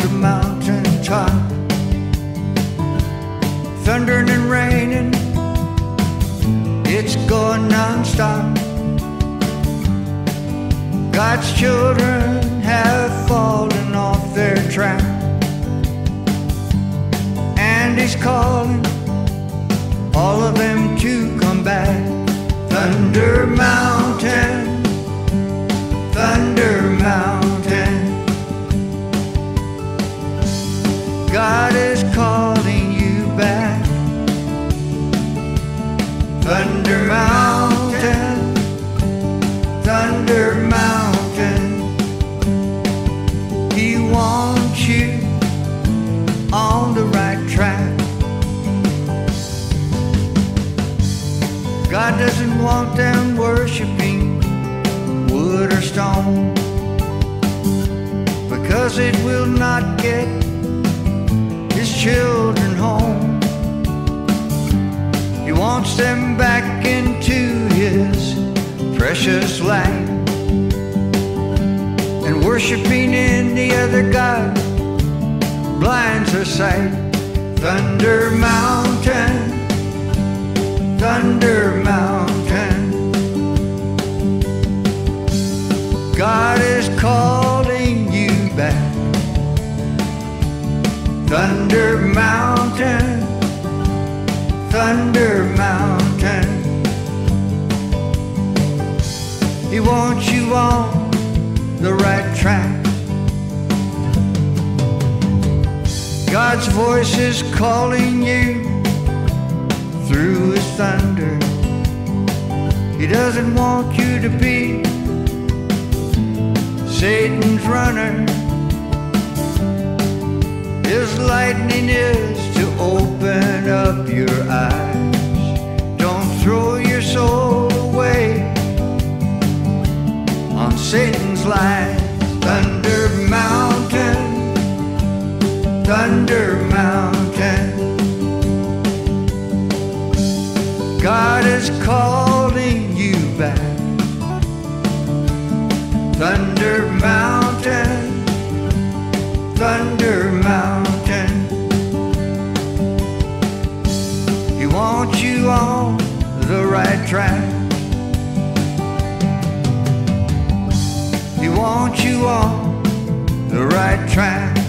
around mountain top, thundering and raining. It's going nonstop. God's children have fallen off their track, and He's calling all of them to come back. Thunder Mountain. God is calling you back. Thunder Mountain, Thunder Mountain. He wants you on the right track. God doesn't want them worshiping wood or stone because it will not get children home. He wants them back into his precious land and worshiping any other God blinds her sight. Thunder Mountain. Thunder Thunder Mountain, Thunder Mountain. He wants you on the right track. God's voice is calling you through his thunder. He doesn't want you to be Satan's runner. Lightning is to open up your eyes. Don't throw your soul away on Satan's lies. Thunder Mountain, Thunder Mountain. God is calling you back. Thunder He wants you on the right track. He wants you on the right track.